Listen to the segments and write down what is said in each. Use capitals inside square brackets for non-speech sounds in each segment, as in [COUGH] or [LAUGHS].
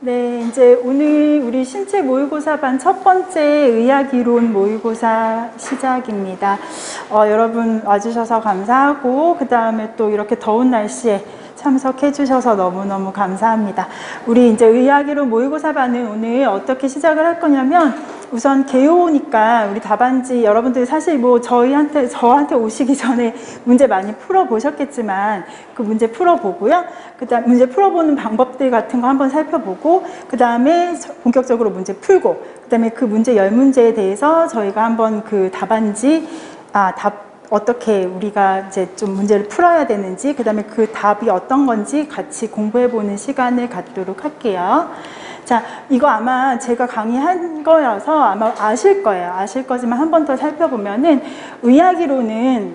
네, 이제 오늘 우리 신체 모의고사 반 첫 번째 의학이론 모의고사 시작입니다. 어, 여러분 와주셔서 감사하고 그 다음에 또 이렇게 더운 날씨에 참석해 주셔서 너무너무 감사합니다. 우리 이제 의학이론 모의고사 반은 오늘 어떻게 시작을 할 거냐면 우선 개요니까 우리 답안지 여러분들이 사실 뭐 저희한테 저한테 오시기 전에 문제 많이 풀어 보셨겠지만 그 문제 풀어 보고요. 그다음 문제 풀어 보는 방법들 같은 거 한번 살펴보고 그 다음에 본격적으로 문제 풀고 그 다음에 그 문제 열 문제에 대해서 저희가 한번 그 답안지 아 답 어떻게 우리가 이제 좀 문제를 풀어야 되는지 그 다음에 그 답이 어떤 건지 같이 공부해 보는 시간을 갖도록 할게요. 자, 이거 아마 제가 강의한 거여서 아마 아실 거예요. 아실 거지만 한 번 더 살펴보면은 의학이론은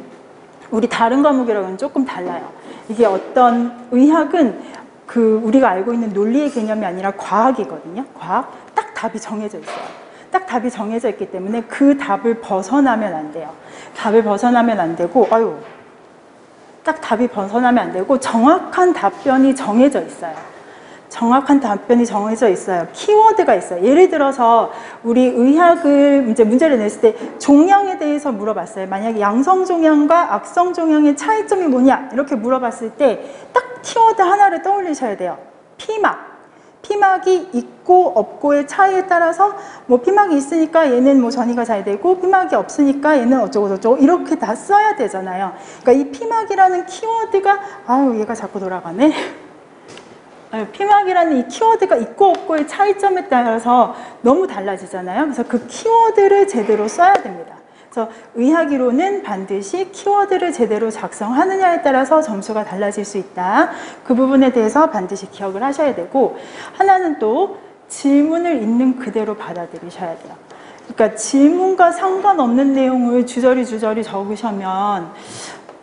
우리 다른 과목이랑은 조금 달라요. 이게 어떤 의학은 그 우리가 알고 있는 논리의 개념이 아니라 과학이거든요. 과학. 딱 답이 정해져 있어요. 딱 답이 정해져 있기 때문에 그 답을 벗어나면 안 돼요. 답을 벗어나면 안 되고, 아유, 딱 답이 벗어나면 안 되고 정확한 답변이 정해져 있어요. 정확한 답변이 정해져 있어요. 키워드가 있어요. 예를 들어서 우리 의학을 이제 문제를 냈을 때 종양에 대해서 물어봤어요. 만약에 양성 종양과 악성 종양의 차이점이 뭐냐 이렇게 물어봤을 때 딱 키워드 하나를 떠올리셔야 돼요. 피막. 피막이 있고 없고의 차이에 따라서 뭐 피막이 있으니까 얘는 뭐 전이가 잘 되고 피막이 없으니까 얘는 어쩌고 저쩌고 이렇게 다 써야 되잖아요. 그러니까 이 피막이라는 키워드가 아유 얘가 자꾸 돌아가네. 피막이라는 이 키워드가 있고 없고의 차이점에 따라서 너무 달라지잖아요. 그래서 그 키워드를 제대로 써야 됩니다. 그래서 의학이론은 반드시 키워드를 제대로 작성하느냐에 따라서 점수가 달라질 수 있다. 그 부분에 대해서 반드시 기억을 하셔야 되고 하나는 또 질문을 있는 그대로 받아들이셔야 돼요. 그러니까 질문과 상관없는 내용을 주저리 주저리 적으시면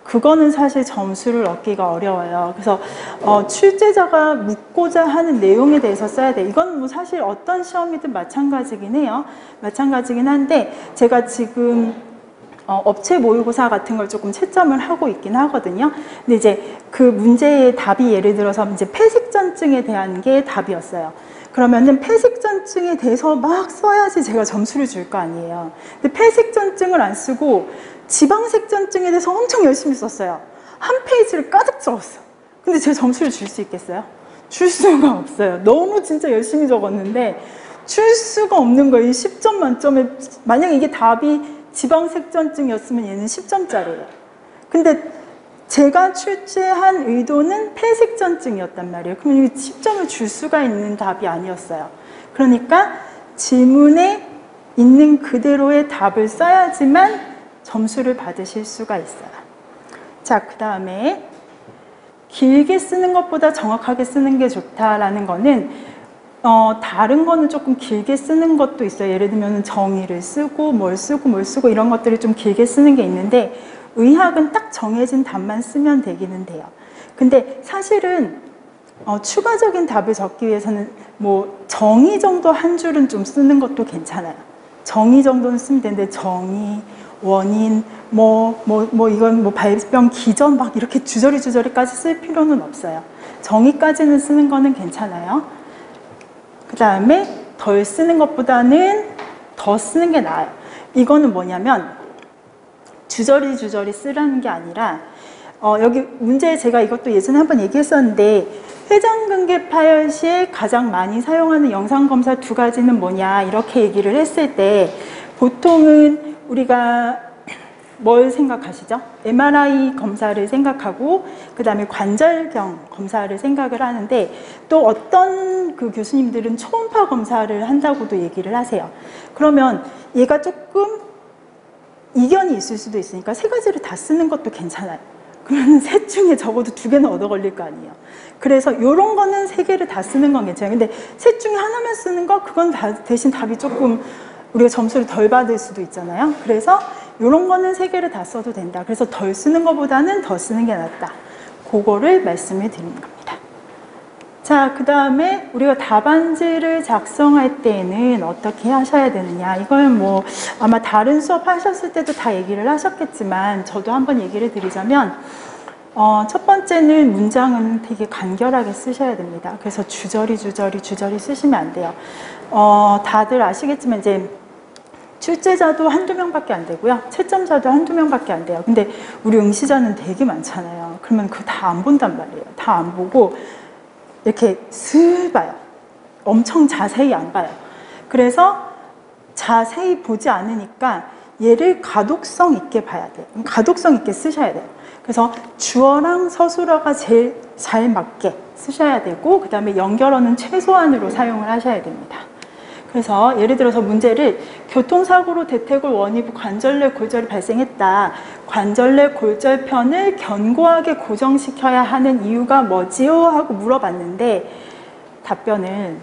그거는 사실 점수를 얻기가 어려워요. 그래서 어, 출제자가 묻고자 하는 내용에 대해서 써야 돼. 이건 뭐 사실 어떤 시험이든 마찬가지긴 해요. 마찬가지긴 한데 제가 지금 어, 업체 모의고사 같은 걸 조금 채점을 하고 있긴 하거든요. 근데 이제 그 문제의 답이 예를 들어서 이제 폐식전증에 대한 게 답이었어요. 그러면은 폐식전증에 대해서 막 써야지 제가 점수를 줄 거 아니에요. 근데 폐식전증을 안 쓰고 지방색전증에 대해서 엄청 열심히 썼어요. 한 페이지를 가득 적었어. 근데 제 점수를 줄 수 있겠어요? 줄 수가 없어요. 너무 진짜 열심히 적었는데 줄 수가 없는 거예요. 10점 만점에 만약 이게 답이 지방색전증이었으면 얘는 10점짜리예요. 근데 제가 출제한 의도는 폐색전증이었단 말이에요. 그러면 이 10점을 줄 수가 있는 답이 아니었어요. 그러니까 질문에 있는 그대로의 답을 써야지만 점수를 받으실 수가 있어요. 자, 그 다음에 길게 쓰는 것보다 정확하게 쓰는 게 좋다라는 거는 어, 다른 거는 조금 길게 쓰는 것도 있어요. 예를 들면 정의를 쓰고 뭘 쓰고 뭘 쓰고 이런 것들을 좀 길게 쓰는 게 있는데 의학은 딱 정해진 답만 쓰면 되기는 돼요. 근데 사실은 어, 추가적인 답을 적기 위해서는 뭐 정의 정도 한 줄은 좀 쓰는 것도 괜찮아요. 정의 정도는 쓰면 되는데 정의, 원인, 뭐, 뭐, 뭐, 이건 뭐 발병 기전 막 이렇게 주저리 주저리까지 쓸 필요는 없어요. 정의까지는 쓰는 거는 괜찮아요. 그 다음에 덜 쓰는 것보다는 더 쓰는 게 나아요. 이거는 뭐냐면 주저리 주저리 쓰라는 게 아니라 어, 여기 문제 제가 이것도 예전에 한번 얘기했었는데 회전근개 파열 시에 가장 많이 사용하는 영상 검사 두 가지는 뭐냐 이렇게 얘기를 했을 때 보통은 우리가 뭘 생각하시죠? MRI 검사를 생각하고 그 다음에 관절경 검사를 생각을 하는데 또 어떤 그 교수님들은 초음파 검사를 한다고도 얘기를 하세요. 그러면 얘가 조금 이견이 있을 수도 있으니까 세 가지를 다 쓰는 것도 괜찮아요. 그러면 셋 중에 적어도 두 개는 얻어 걸릴 거 아니에요. 그래서 이런 거는 세 개를 다 쓰는 건 괜찮아요. 근데 셋 중에 하나만 쓰는 거 그건 대신 답이 조금 우리가 점수를 덜 받을 수도 있잖아요. 그래서 이런 거는 세 개를 다 써도 된다. 그래서 덜 쓰는 것보다는 더 쓰는 게 낫다. 그거를 말씀을 드리는 겁니다. 자, 그 다음에 우리가 답안지를 작성할 때는 어떻게 하셔야 되느냐. 이건 뭐 아마 다른 수업 하셨을 때도 다 얘기를 하셨겠지만 저도 한번 얘기를 드리자면 어, 첫 번째는 문장은 되게 간결하게 쓰셔야 됩니다. 그래서 주저리 주저리 주저리 쓰시면 안 돼요. 어, 다들 아시겠지만 이제 출제자도 한두 명밖에 안 되고요. 채점자도 한두 명밖에 안 돼요. 근데 우리 응시자는 되게 많잖아요. 그러면 그거 다안 본단 말이에요. 다 안 보고 이렇게 슬 봐요. 엄청 자세히 안 봐요. 그래서 자세히 보지 않으니까 얘를 가독성 있게 봐야 돼요. 가독성 있게 쓰셔야 돼요. 그래서 주어랑 서술어가 제일 잘 맞게 쓰셔야 되고 그 다음에 연결어는 최소한으로 사용을 하셔야 됩니다. 그래서 예를 들어서 문제를 교통사고로 대퇴골 원위부 관절내 골절이 발생했다. 관절내 골절편을 견고하게 고정시켜야 하는 이유가 뭐지요? 하고 물어봤는데 답변은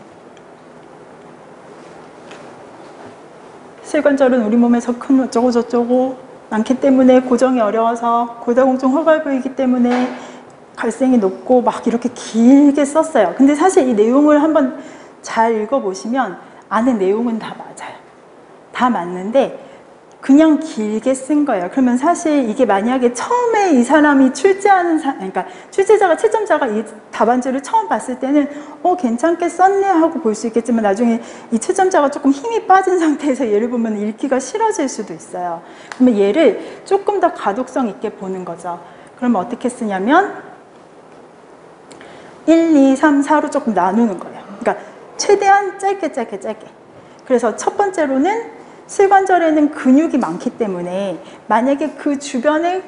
실관절은 우리 몸에서 큰 어쩌고 저쩌고 많기 때문에 고정이 어려워서 골다공증 허발부이기 때문에 발생이 높고 막 이렇게 길게 썼어요. 근데 사실 이 내용을 한번 잘 읽어보시면 아는 내용은 다 맞아요. 다 맞는데 그냥 길게 쓴 거예요. 그러면 사실 이게 만약에 처음에 이 사람이 출제하는 사, 그러니까 출제자가 채점자가 이 답안지를 처음 봤을 때는 어 괜찮게 썼네 하고 볼 수 있겠지만 나중에 이 채점자가 조금 힘이 빠진 [LAUGHS] 상태에서 얘를 보면 읽기가 싫어질 수도 있어요. 그러면 얘를 조금 더 가독성 있게 보는 거죠. 그러면 어떻게 쓰냐면 1, 2, 3, 4로 조금 나누는 거예요. 최대한 짧게 짧게 짧게. 그래서 첫 번째로는 실관절에는 근육이 많기 때문에 만약에 그 주변에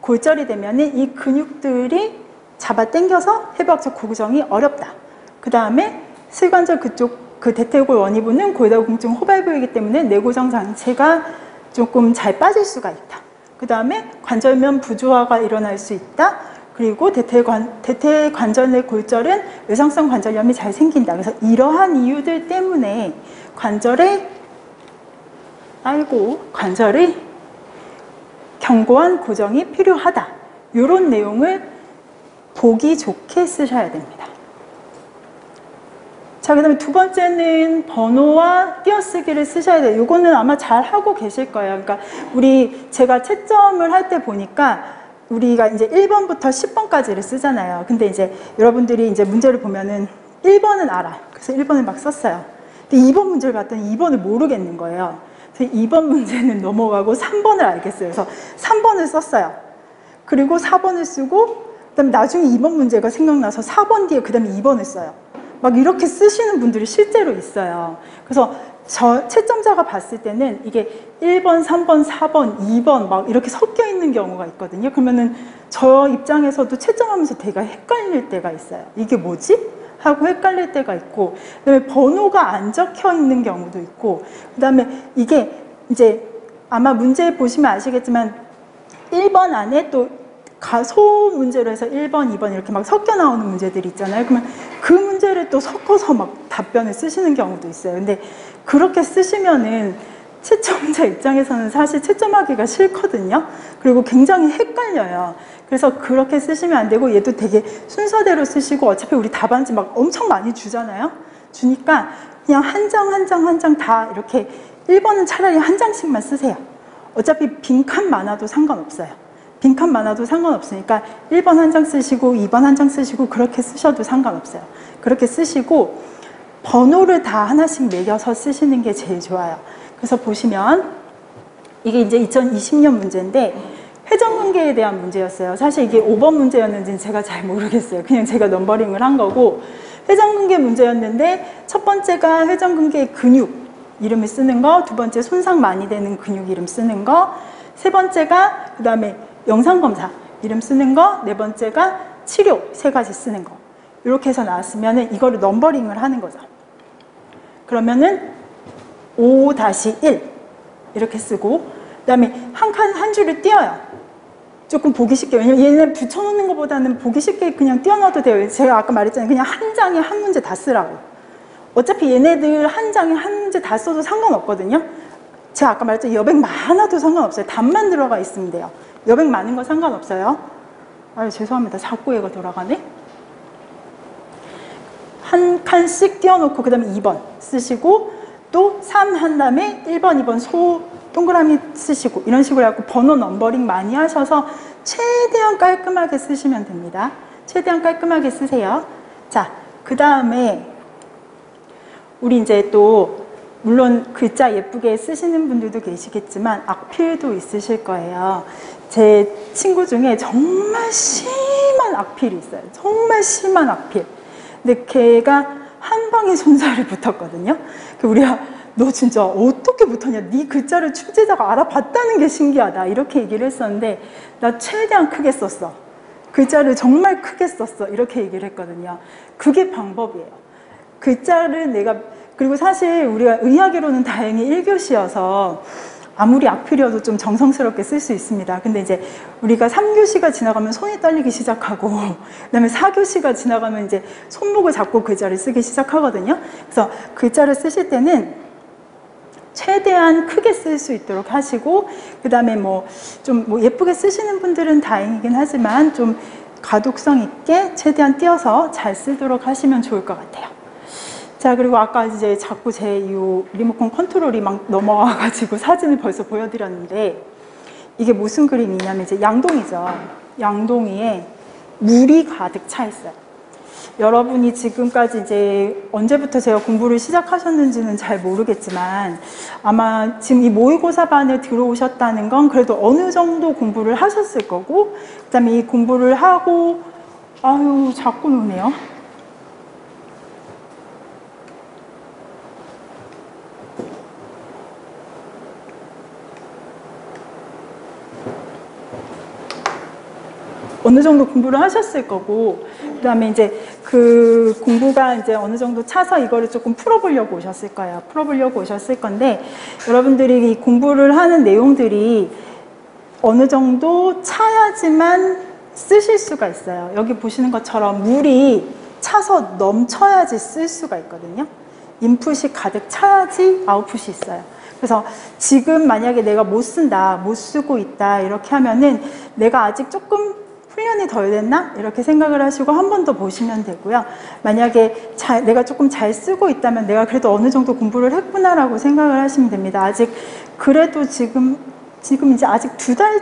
골절이 되면 이 근육들이 잡아 당겨서 해부학적 고정이 어렵다. 그 다음에 실관절 그쪽 그 대퇴골 원위부는 골다공증 호발부이기 때문에 내고정 장체가 조금 잘 빠질 수가 있다. 그 다음에 관절면 부조화가 일어날 수 있다. 그리고 대퇴관, 대퇴관절내 골절은 외상성 관절염이 잘 생긴다. 그래서 이러한 이유들 때문에 관절의 아이고 관절의 견고한 고정이 필요하다. 이런 내용을 보기 좋게 쓰셔야 됩니다. 자, 그 다음에 두 번째는 번호와 띄어쓰기를 쓰셔야 돼요. 이거는 아마 잘 하고 계실 거예요. 그러니까 우리 제가 채점을 할 때 보니까 우리가 이제 1번부터 10번까지를 쓰잖아요. 근데 이제 여러분들이 이제 문제를 보면은 1번은 알아. 그래서 1번을 막 썼어요. 근데 2번 문제를 봤더니 2번을 모르겠는 거예요. 그래서 2번 문제는 [LAUGHS] 넘어가고 3번을 알겠어요. 그래서 3번을 썼어요. 그리고 4번을 쓰고 그다음에 나중에 2번 문제가 생각나서 4번 뒤에 그다음에 2번을 써요. 막 이렇게 쓰시는 분들이 실제로 있어요. 그래서 저 채점자가 봤을 때는 이게 1번, 3번, 4번, 2번 막 이렇게 섞여 있는 경우가 있거든요. 그러면은 저 입장에서도 채점하면서 되게 헷갈릴 때가 있어요. 이게 뭐지? 하고 헷갈릴 때가 있고 그다음에 번호가 안 적혀 있는 경우도 있고 그다음에 이게 이제 아마 문제 보시면 아시겠지만 1번 안에 또 가소 문제로 해서 1번, 2번 이렇게 막 섞여 나오는 문제들이 있잖아요. 그러면 그 문제를 또 섞어서 막 답변을 쓰시는 경우도 있어요. 근데 그렇게 쓰시면은 채점자 [LAUGHS] 입장에서는 사실 채점하기가 싫거든요. 그리고 굉장히 헷갈려요. 그래서 그렇게 쓰시면 안 되고 얘도 되게 순서대로 쓰시고 어차피 우리 답안지 막 엄청 많이 주잖아요. 주니까 그냥 한 장 한 장 한 장 다 이렇게 1번은 차라리 한 장씩만 쓰세요. 어차피 빈칸 많아도 상관없어요. 빈칸 많아도 상관없으니까 1번 한 장 쓰시고 2번 한 장 쓰시고 그렇게 쓰셔도 상관없어요. 그렇게 쓰시고 번호를 다 하나씩 매겨서 쓰시는 게 제일 좋아요. 그래서 보시면 이게 이제 2020년 문제인데 회전근개에 대한 문제였어요. 사실 이게 5번 문제였는지는 제가 잘 모르겠어요. 그냥 제가 넘버링을 한 거고 회전근개 문제였는데 첫 번째가 회전근개의 근육 이름을 쓰는 거, 두 번째 손상 많이 되는 근육 이름 쓰는 거, 세 번째가 그 다음에 영상검사 이름 쓰는 거, 네 번째가 치료 세 가지 쓰는 거. 이렇게 해서 나왔으면 이거를 넘버링을 하는 거죠. 그러면은 5-1 이렇게 쓰고 그 다음에 한 칸 한 줄을 띄어요. 조금 보기 쉽게 왜냐면 얘네 붙여놓는 것보다는 보기 쉽게 그냥 띄어놔도 돼요. 제가 아까 말했잖아요. 그냥 한 장에 한 문제 다 쓰라고. 어차피 얘네들 한 장에 한 문제 다 써도 상관없거든요. 제가 아까 말했죠. 여백 많아도 상관없어요. 답만 들어가 있으면 돼요. 여백 많은 거 상관없어요. 아유, 죄송합니다. 자꾸 얘가 돌아가네. 한 칸씩 띄워놓고 그 다음에 2번 쓰시고 또 3 한 다음에 1번, 2번 소 동그라미 쓰시고 이런 식으로 해갖고 번호 넘버링 많이 하셔서 최대한 깔끔하게 쓰시면 됩니다. 최대한 깔끔하게 쓰세요. 자, 그 다음에 우리 이제 또 물론 글자 예쁘게 쓰시는 분들도 계시겠지만 악필도 있으실 거예요. 제 친구 중에 정말 심한 악필이 있어요. 정말 심한 악필. 근데 걔가 한 방에 손살이 붙었거든요. 그 우리가 너 진짜 어떻게 붙었냐? 네 글자를 출제자가 알아봤다는 게 신기하다. 이렇게 얘기를 했었는데 나 최대한 크게 썼어. 글자를 정말 크게 썼어. 이렇게 얘기를 했거든요. 그게 방법이에요. 글자를 내가 그리고 사실 우리가 의학으로는 다행히 1교시여서 아무리 악필이어도 좀 정성스럽게 쓸 수 있습니다. 근데 이제 우리가 3교시가 지나가면 손이 떨리기 시작하고 [LAUGHS] 그다음에 4교시가 지나가면 이제 손목을 잡고 글자를 쓰기 시작하거든요. 그래서 글자를 쓰실 때는 최대한 크게 쓸 수 있도록 하시고 그다음에 뭐 좀뭐 예쁘게 쓰시는 분들은 다행이긴 하지만 좀 가독성 있게 최대한 띄어서 잘 쓰도록 하시면 좋을 것 같아요. 자 그리고 아까 이제 자꾸 제 이 리모컨 컨트롤이 막 넘어와가지고 [LAUGHS] 사진을 벌써 보여드렸는데 이게 무슨 그림이냐면 이제 양동이죠. 양동이에 물이 가득 차 있어요. 여러분이 지금까지 이제 언제부터 제가 공부를 시작하셨는지는 잘 모르겠지만 아마 지금 이 모의고사반에 들어오셨다는 건 그래도 어느 정도 공부를 하셨을 거고 그다음에 이 공부를 하고 아유 자꾸 노네요. 어느 정도 공부를 하셨을 거고 그다음에 이제 그 공부가 이제 어느 정도 차서 이거를 조금 풀어보려고 오셨을 거예요. 풀어보려고 오셨을 건데 여러분들이 이 공부를 하는 내용들이 어느 정도 차야지만 쓰실 수가 있어요. 여기 보시는 것처럼 물이 차서 넘쳐야지 쓸 수가 있거든요. 인풋이 가득 차야지 아웃풋이 있어요. 그래서 지금 만약에 내가 못 쓴다, 못 쓰고 있다 이렇게 하면은 내가 아직 조금 훈련이 덜 됐나? 이렇게 생각을 하시고 한 번 더 보시면 되고요. 만약에 잘, 내가 조금 잘 쓰고 있다면 내가 그래도 어느 정도 공부를 했구나라고 생각을 하시면 됩니다. 아직 그래도 지금, 지금 이제 아직 두달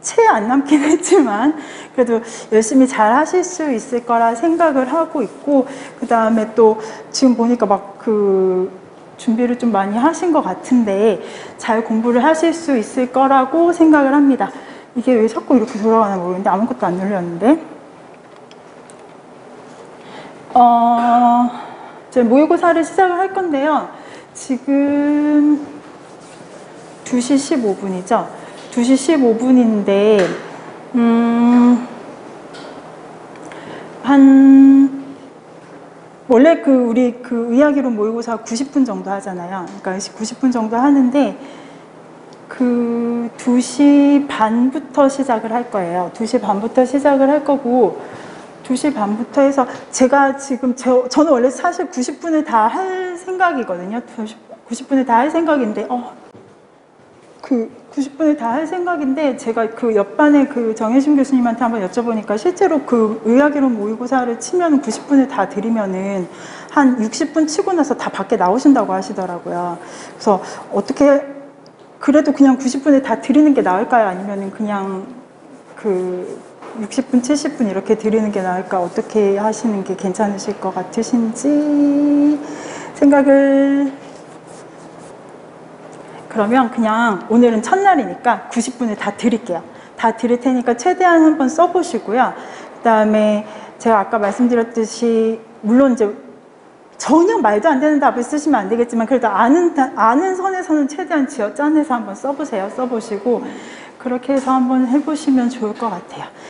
채안 남긴 [LAUGHS] 했지만 그래도 열심히 잘 하실 수 있을 거라 생각을 하고 있고 그 다음에 또 지금 보니까 막 그 준비를 좀 많이 하신 것 같은데 잘 공부를 하실 수 있을 거라고 생각을 합니다. 이게 왜 자꾸 이렇게 돌아가나 모르겠는데 아무것도 안 눌렸는데. 어, 제 모의고사를 시작을 할 건데요. 지금 2시 15분이죠? 2시 15분인데 음, 한 원래 그 우리 그 의학이론 모의고사 90분 정도 하잖아요. 그러니까 90분 정도 하는데 그 2시 반부터 시작을 할 거예요. 2시 반부터 시작을 할 거고 2시 반부터 해서 제가 지금 저, 저는 원래 사실 90분을 다할 생각이거든요. 90분을 다할 생각인데 어, 그 90분을 다할 생각인데 제가 그 옆반에 그 정혜심 교수님한테 한번 여쭤보니까 실제로 그 의학이론 모의고사를 치면 90분을 다 드리면은 한 60분 치고 나서 다 밖에 나오신다고 하시더라고요. 그래서 어떻게 그래도 그냥 90분에 다 드리는 게 나을까요? 아니면 그냥 그 60분, 70분 이렇게 드리는 게 나을까? 어떻게 하시는 게 괜찮으실 것 같으신지 생각을 그러면 그냥 오늘은 첫날이니까 90분을 다 드릴게요. 다 드릴 테니까 최대한 한번 써보시고요. 그 다음에 제가 아까 말씀드렸듯이 물론 이제 전혀 말도 안 되는 답을 쓰시면 안 되겠지만 그래도 아는 아는 선에서는 최대한 지어 짜내서 한번 써보세요. 써보시고 그렇게 해서 한번 해보시면 좋을 것 같아요.